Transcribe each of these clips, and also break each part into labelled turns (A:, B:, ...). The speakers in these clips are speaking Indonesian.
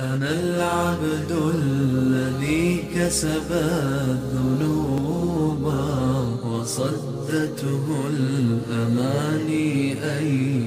A: أنا العبد الذي كسب الذنوب وصدته الأماني أن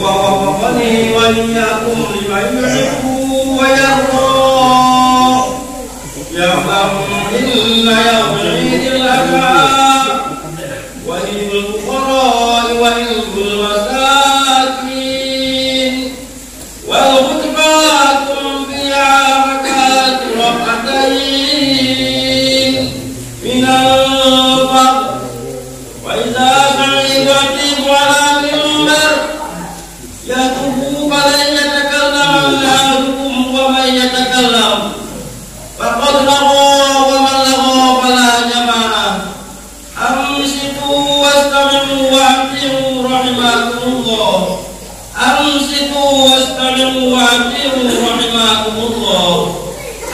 B: ووفقني وإياكم لمن يحب ويرضى. يعلم إن يغفر الأبعاد وإن الفقراء وإن المساكين. في عامة رفعتين من أمسكوا واستمعوا وأطيعوا رحمكم الله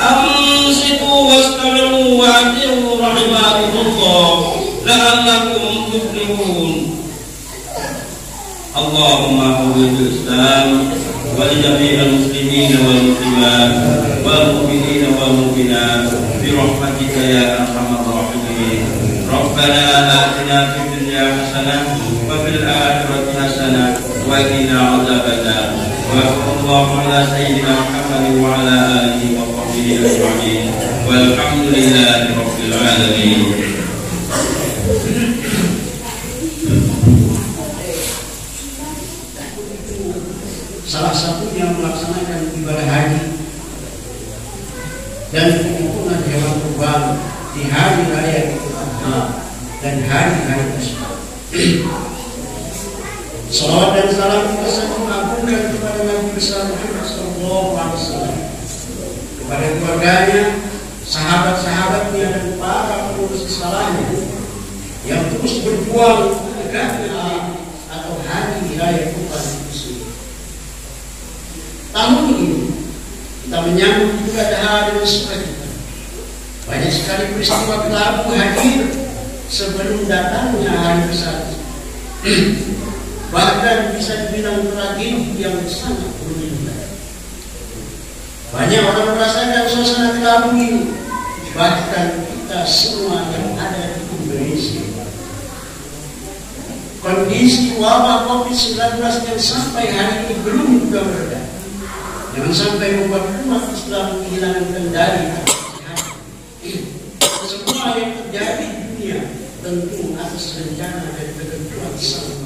B: أمسكوا واستمعوا وأطيعوا رحمكم الله لعلكم تفلحون اللهم قوي الإسلام ولجميع المسلمين والمسلمات والمؤمنين والمؤمنات برحمتك يا أرحم الراحمين ربنا آتنا في الدنيا حسنة وفي الآخرة حسنة وقنا عذاب النار وصلى الله على سيدنا محمد وعلى آله وصحبه أجمعين والحمد لله رب العالمين
C: salah satunya melaksanakan ibadah haji dan pemotongan hewan kurban di hari raya Idul Adha dan hari-hari tersebut. Salawat dan salam kita mengagungkan kepada Nabi besar Muhammad Sallallahu Alaihi Wasallam kepada keluarganya, sahabat-sahabatnya dan para pengurus Islamnya yang terus berjuang tegaknya atau hari raya itu sendiri. Tahun ini kita menyambut Adha dengan sukacita. Banyak sekali peristiwa berlaku hadir sebelum datangnya hari besar. Bahkan bisa dibilang tragedi yang sangat menyedihkan. Banyak orang merasakan suasana kelabu ini. Bahkan kita semua yang ada di Indonesia. Kondisi wabah COVID-19 yang sampai hari ini belum juga mereda. Jangan sampai membuat umat Islam kehilangan kendali. Semua yang terjadi di dunia tentu atas rencana dan ketentuan Sang